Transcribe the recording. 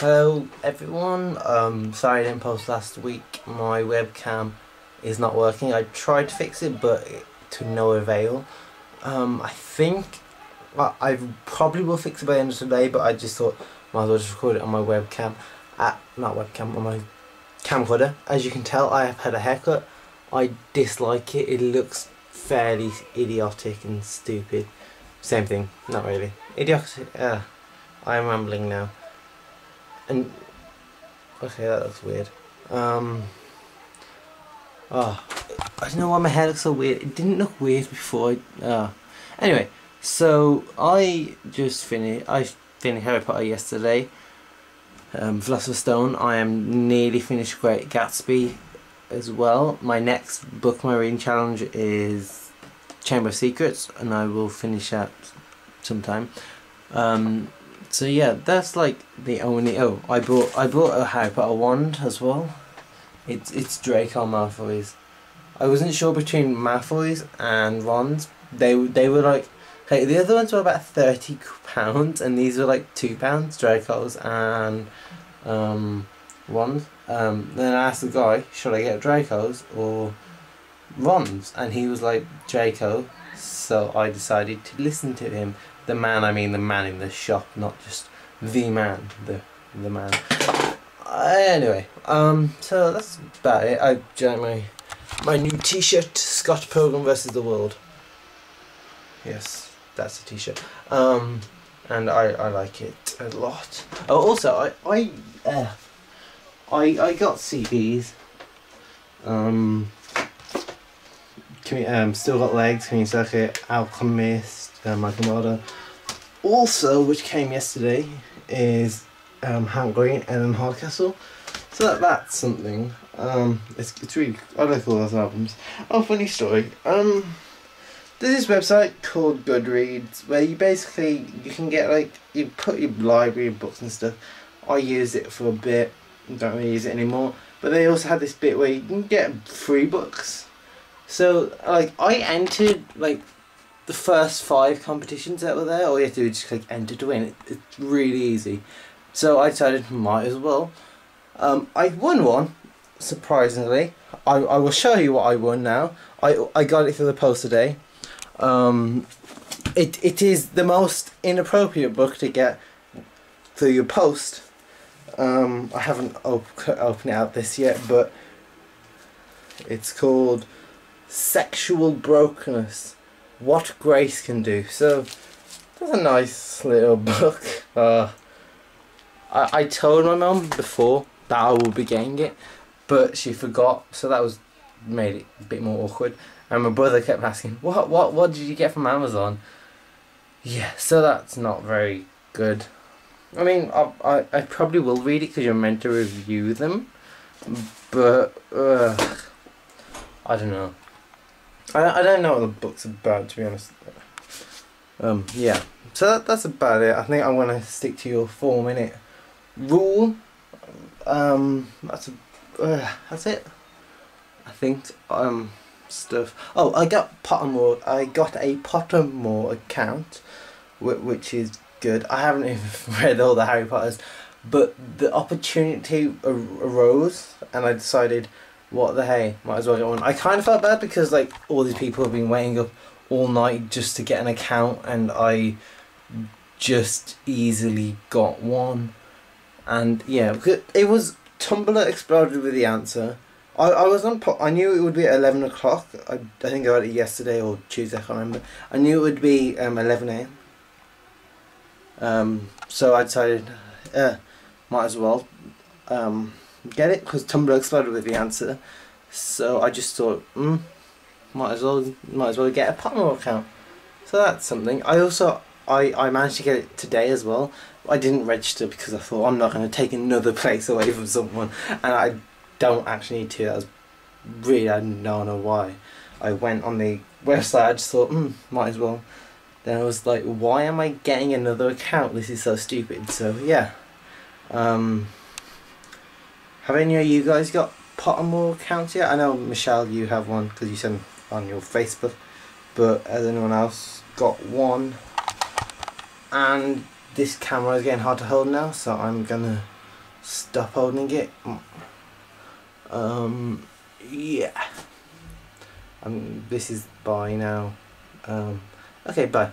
Hello everyone, um, sorry I didn't post last week, my webcam is not working, I tried to fix it but to no avail. Um, I think, well, I probably will fix it by the end of today but I just thought might as well just record it on my webcam, not webcam, on my camcorder. As you can tell I have had a haircut, I dislike it, it looks fairly idiotic and stupid. Same thing, not really. Idiotic, uh, I'm rambling now. And okay, that looks weird. Um. Oh, I don't know why my hair looks so weird. It didn't look weird before. Uh. Anyway, so I just finished. I finished Harry Potter yesterday. Um, Philosopher's Stone. I am nearly finished Great Gatsby as well. My next book, my reading challenge is Chamber of Secrets, and I will finish that sometime. Um, so yeah, that's like the only. Oh, I bought I bought a Harry Potter wand as well. It's it's Draco Malfoy's. I wasn't sure between Malfoy's and Ron's. They they were like, hey, the other ones were about thirty pounds, and these were like two pounds. Draco's and um, Ron's. Um, then I asked the guy, should I get Draco's or Ron's, and he was like Draco. So I decided to listen to him the man, I mean the man in the shop, not just the man, the the man. Uh, anyway, um, so that's about it. I got my my new T-shirt, Scott Pilgrim versus the World. Yes, that's a T-shirt. Um, and I I like it a lot. Oh, also I I uh, I I got CDs. Um. Um, still got legs, Chameleon Circuit, Alchemist, uh, Michael Marder. Also, which came yesterday, is um, Hank Green and then Hardcastle. So that, that's something. Um, it's, it's really, I like all those albums. Oh, funny story. Um, there's this website called Goodreads where you basically, you can get like, you put your library of books and stuff. I used it for a bit, don't really use it anymore. But they also had this bit where you can get free books. So, like, I entered, like, the first five competitions that were there. All you have to do is just click enter to win. It's really easy. So I decided might as well. Um, I won one, surprisingly. I, I will show you what I won now. I, I got it through the post today. Um, it, it is the most inappropriate book to get through your post. Um, I haven't op opened out this yet, but it's called Sexual Brokenness what Grace Can Do. So, that's a nice little book. Uh, I, I told my mum before that I would be getting it, but she forgot, so that was made it a bit more awkward. And my brother kept asking, "What, what, what did you get from Amazon?" Yeah, so that's not very good. I mean, I, I, I probably will read it because you're meant to review them, but uh, I don't know. I, I don't know what the book's about, to be honest. Um, yeah. So that, that's about it. I think I'm going to stick to your four minute rule. Um, that's, a, uh, that's it. I think, um, stuff. Oh, I got Pottermore. I got a Pottermore account, which is good. I haven't even read all the Harry Potters, but the opportunity arose, and I decided what the hey, might as well get one. I kind of felt bad because like all these people have been waiting up all night just to get an account, and I just easily got one. And yeah, it was Tumblr exploded with the answer. I, I was on. I knew it would be at eleven o'clock. I, I think I got it yesterday or Tuesday. I can't remember. I knew it would be um, eleven a.m. Um, so I decided, uh, might as well. Um, get it because Tumblr exploded with the answer. So I just thought, hmm, might as well, might as well get a Pottermore account. So that's something. I also, I, I managed to get it today as well. I didn't register because I thought I'm not going to take another place away from someone, and I don't actually need to. That was really I don't know why. I went on the website. I just thought, hmm, might as well. Then I was like, why am I getting another account? This is so stupid. So yeah. Um, have any of you guys got Pottermore accounts yet? I know Michelle, you have one because you sent on your Facebook, but has anyone else got one? And this camera is getting hard to hold now, so I'm gonna stop holding it. Um, yeah. Um, this is bye now. Um, okay, bye.